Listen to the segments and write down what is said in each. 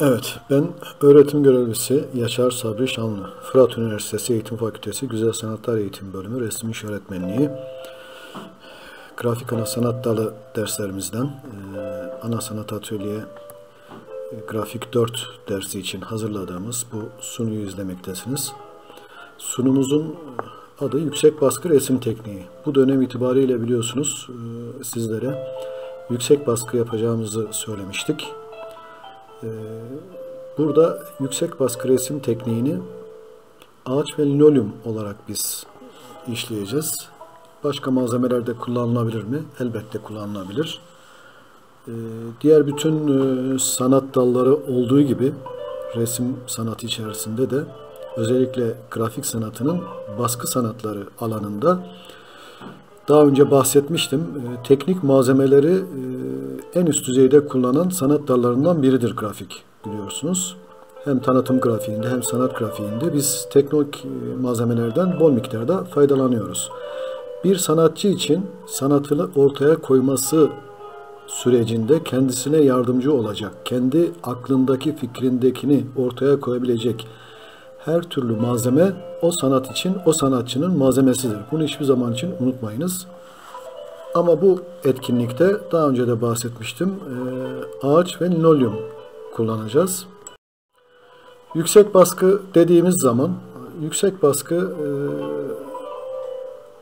Evet, ben öğretim görevlisi Yaşar Sabri Şanlı. Fırat Üniversitesi Eğitim Fakültesi Güzel Sanatlar Eğitim Bölümü Resim İş Öğretmenliği. Grafik ana sanat dalı derslerimizden e, ana sanat atölye e, grafik 4 dersi için hazırladığımız bu sunuyu izlemektesiniz. Sunumuzun adı yüksek baskı resim tekniği. Bu dönem itibariyle biliyorsunuz e, sizlere yüksek baskı yapacağımızı söylemiştik. Ee, burada yüksek baskı resim tekniğini ağaç ve linoleum olarak biz işleyeceğiz. Başka malzemelerde kullanılabilir mi? Elbette kullanılabilir. Ee, diğer bütün e, sanat dalları olduğu gibi resim sanatı içerisinde de özellikle grafik sanatının baskı sanatları alanında daha önce bahsetmiştim. E, teknik malzemeleri e, en üst düzeyde kullanan sanat dallarından biridir grafik biliyorsunuz. Hem tanıtım grafiğinde hem sanat grafiğinde biz teknik malzemelerden bol miktarda faydalanıyoruz. Bir sanatçı için sanatını ortaya koyması sürecinde kendisine yardımcı olacak, kendi aklındaki fikrindekini ortaya koyabilecek, her türlü malzeme o sanat için o sanatçının malzemesidir. Bunu hiçbir zaman için unutmayınız. Ama bu etkinlikte daha önce de bahsetmiştim. Ağaç ve linoleum kullanacağız. Yüksek baskı dediğimiz zaman yüksek baskı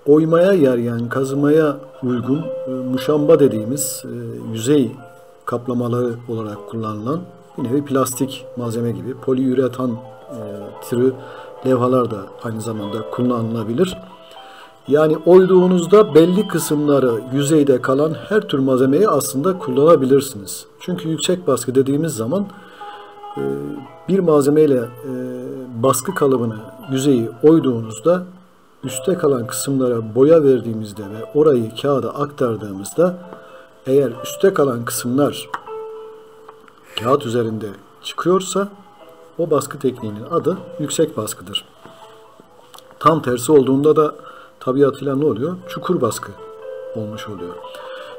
oymaya yer yani kazımaya uygun muşamba dediğimiz yüzey kaplamaları olarak kullanılan bir nevi plastik malzeme gibi poliüretan e, türü levhalar da aynı zamanda kullanılabilir. Yani oyduğunuzda belli kısımları yüzeyde kalan her tür malzemeyi aslında kullanabilirsiniz. Çünkü yüksek baskı dediğimiz zaman e, bir malzemeyle e, baskı kalıbını, yüzeyi oyduğunuzda üstte kalan kısımlara boya verdiğimizde ve orayı kağıda aktardığımızda eğer üstte kalan kısımlar kağıt üzerinde çıkıyorsa o baskı tekniğinin adı yüksek baskıdır. Tam tersi olduğunda da tabiatıyla ne oluyor? Çukur baskı olmuş oluyor.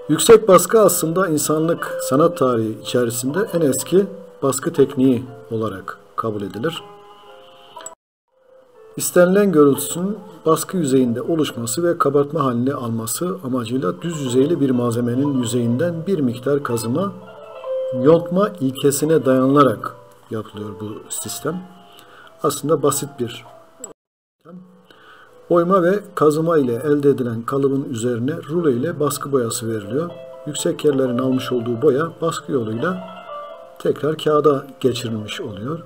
Yüksek baskı aslında insanlık sanat tarihi içerisinde en eski baskı tekniği olarak kabul edilir. İstenilen görüntüsünün baskı yüzeyinde oluşması ve kabartma haline alması amacıyla düz yüzeyli bir malzemenin yüzeyinden bir miktar kazıma, yontma ilkesine dayanılarak yapılıyor bu sistem. Aslında basit bir sistem. Oyma ve kazıma ile elde edilen kalıbın üzerine rulo ile baskı boyası veriliyor. Yüksek yerlerin almış olduğu boya baskı yoluyla tekrar kağıda geçirilmiş oluyor.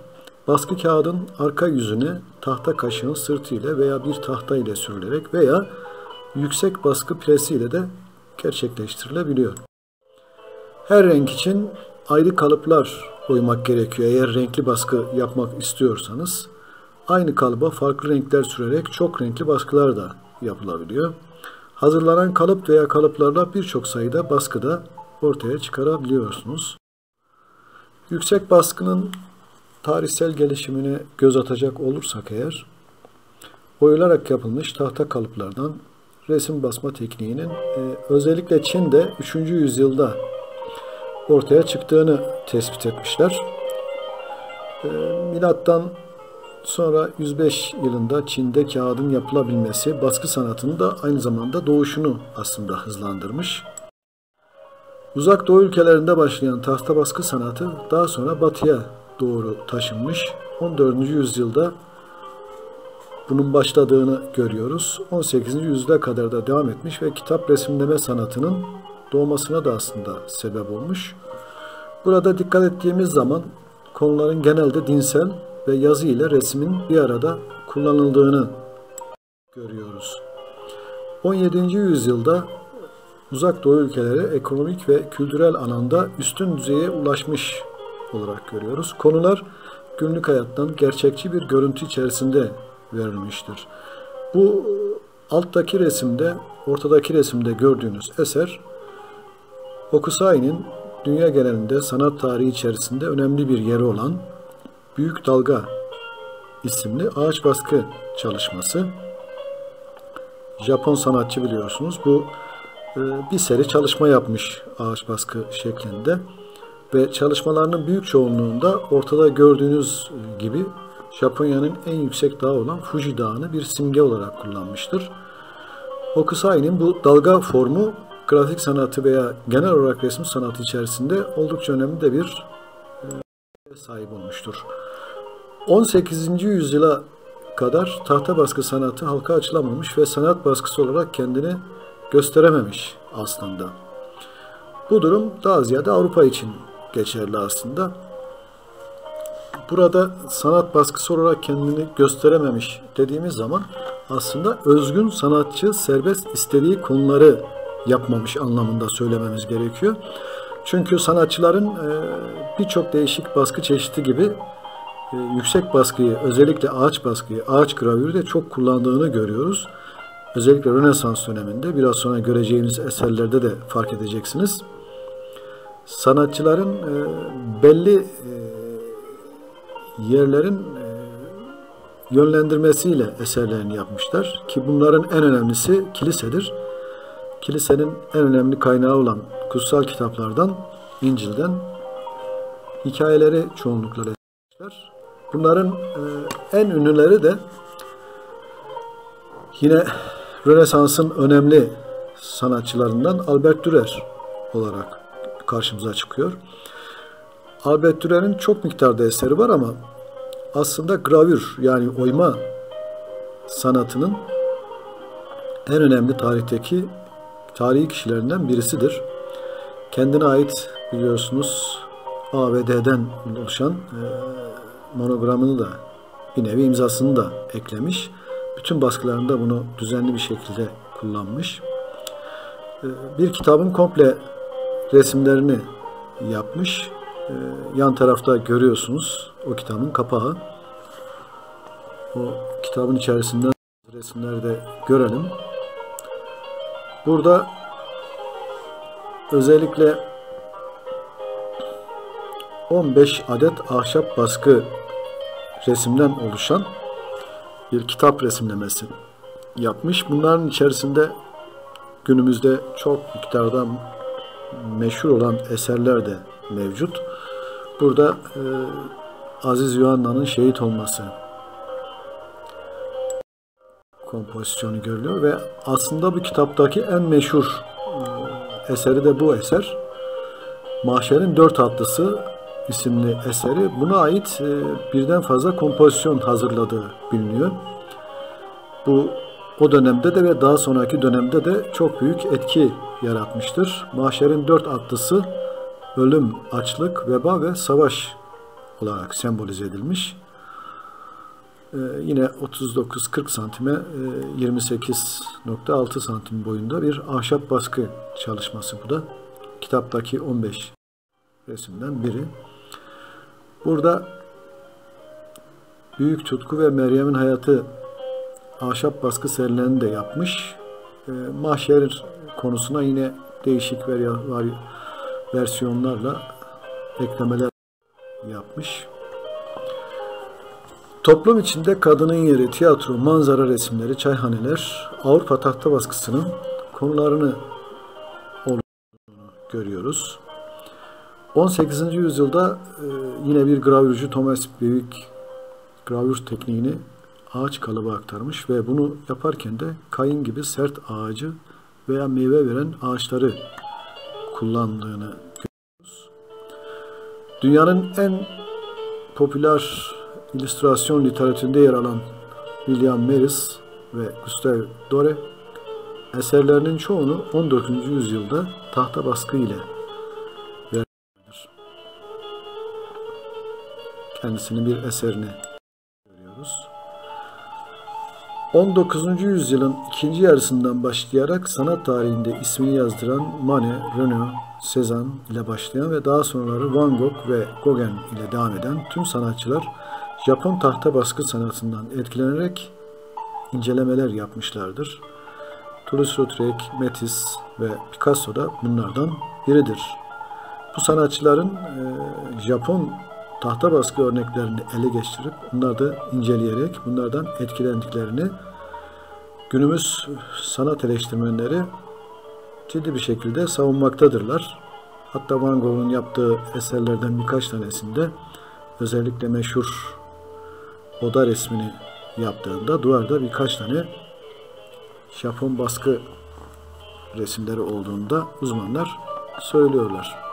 Baskı kağıdın arka yüzüne tahta kaşığın sırtı ile veya bir tahta ile sürülerek veya yüksek baskı presi ile de gerçekleştirilebiliyor. Her renk için ayrı kalıplar koymak gerekiyor. Eğer renkli baskı yapmak istiyorsanız aynı kalıba farklı renkler sürerek çok renkli baskılar da yapılabiliyor. Hazırlanan kalıp veya kalıplarla birçok sayıda baskıda ortaya çıkarabiliyorsunuz. Yüksek baskının tarihsel gelişimine göz atacak olursak eğer, oyularak yapılmış tahta kalıplardan resim basma tekniğinin e, özellikle Çin'de 3. yüzyılda ortaya çıktığını tespit etmişler. Ee, milattan sonra 105 yılında Çin'de kağıdın yapılabilmesi baskı sanatının da aynı zamanda doğuşunu aslında hızlandırmış. Uzak Doğu ülkelerinde başlayan tahta baskı sanatı daha sonra batıya doğru taşınmış. 14. yüzyılda bunun başladığını görüyoruz. 18. yüzyıla kadar da devam etmiş ve kitap resimleme sanatının doğmasına da aslında sebep olmuş. Burada dikkat ettiğimiz zaman konuların genelde dinsel ve yazı ile resmin bir arada kullanıldığını görüyoruz. 17. yüzyılda uzak doğu ülkeleri ekonomik ve kültürel alanda üstün düzeye ulaşmış olarak görüyoruz. Konular günlük hayattan gerçekçi bir görüntü içerisinde verilmiştir. Bu alttaki resimde, ortadaki resimde gördüğünüz eser Hokusai'nin dünya genelinde sanat tarihi içerisinde önemli bir yeri olan Büyük Dalga isimli ağaç baskı çalışması. Japon sanatçı biliyorsunuz. Bu e, bir seri çalışma yapmış ağaç baskı şeklinde. ve çalışmalarının büyük çoğunluğunda ortada gördüğünüz gibi Japonya'nın en yüksek dağı olan Fuji Dağı'nı bir simge olarak kullanmıştır. Hokusai'nin bu dalga formu grafik sanatı veya genel olarak resim sanatı içerisinde oldukça önemli de bir e, sahip olmuştur. 18. yüzyıla kadar tahta baskı sanatı halka açılamamış ve sanat baskısı olarak kendini gösterememiş aslında. Bu durum daha ziyade Avrupa için geçerli aslında. Burada sanat baskısı olarak kendini gösterememiş dediğimiz zaman aslında özgün sanatçı serbest istediği konuları yapmamış anlamında söylememiz gerekiyor. Çünkü sanatçıların birçok değişik baskı çeşidi gibi yüksek baskıyı, özellikle ağaç baskıyı, ağaç gravürü de çok kullandığını görüyoruz. Özellikle Rönesans döneminde biraz sonra göreceğimiz eserlerde de fark edeceksiniz. Sanatçıların belli yerlerin yönlendirmesiyle eserlerini yapmışlar ki bunların en önemlisi kilisedir. Kilisenin en önemli kaynağı olan kutsal kitaplardan, İncil'den hikayeleri çoğunlukla yazmışlar. Bunların en ünlüleri de yine Rönesans'ın önemli sanatçılarından Albert Dürer olarak karşımıza çıkıyor. Albert Dürer'in çok miktarda eseri var ama aslında gravür yani oyma sanatının en önemli tarihteki tarihi kişilerinden birisidir. Kendine ait biliyorsunuz A ve D'den oluşan e, monogramını da bir nevi imzasını da eklemiş. Bütün baskılarında bunu düzenli bir şekilde kullanmış. E, bir kitabın komple resimlerini yapmış. E, yan tarafta görüyorsunuz o kitabın kapağı. O kitabın içerisinden resimleri de görelim. Burada özellikle 15 adet ahşap baskı resimden oluşan bir kitap resimlemesi yapmış. Bunların içerisinde günümüzde çok miktarda meşhur olan eserler de mevcut. Burada e, Aziz Yuhanna'nın şehit olması kompozisyonu görülüyor ve aslında bu kitaptaki en meşhur e, eseri de bu eser. Mahşer'in Dört Atlısı isimli eseri. Buna ait e, birden fazla kompozisyon hazırladığı biliniyor. Bu o dönemde de ve daha sonraki dönemde de çok büyük etki yaratmıştır. Mahşer'in dört atlısı ölüm, açlık, veba ve savaş olarak sembolize edilmiş. Ee, yine 39-40 santime 28.6 santim boyunda bir ahşap baskı çalışması bu da. Kitaptaki 15 resimden biri. Burada Büyük Tutku ve Meryem'in hayatı ahşap baskı serilerini de yapmış. E, mahşer konusuna yine değişik var versiyonlarla eklemeler yapmış. Toplum içinde kadının yeri, tiyatro, manzara resimleri, çayhaneler Avrupa tahta baskısının konularını görüyoruz. 18. yüzyılda e, yine bir gravürcü Thomas Büyük gravür tekniğini ağaç kalıbı aktarmış ve bunu yaparken de kayın gibi sert ağacı veya meyve veren ağaçları kullandığını görüyoruz. Dünyanın en popüler illüstrasyon literatüründe yer alan William Morris ve Gustave Dore eserlerinin çoğunu 14. yüzyılda tahta baskı ile Kendisinin bir eserini görüyoruz. 19. yüzyılın ikinci yarısından başlayarak sanat tarihinde ismini yazdıran Manet, Renoir, Cezanne ile başlayan ve daha sonraları Van Gogh ve Gauguin ile devam eden tüm sanatçılar Japon tahta baskı sanatından etkilenerek incelemeler yapmışlardır. Toulouse-Lautrec, Matisse ve Picasso da bunlardan biridir. Bu sanatçıların e, Japon tahta baskı örneklerini ele geçirip bunları da inceleyerek bunlardan etkilendiklerini günümüz sanat eleştirmenleri ciddi bir şekilde savunmaktadırlar. Hatta Van Gogh'un yaptığı eserlerden birkaç tanesinde özellikle meşhur oda resmini yaptığında duvarda birkaç tane Japon baskı resimleri olduğunda uzmanlar söylüyorlar.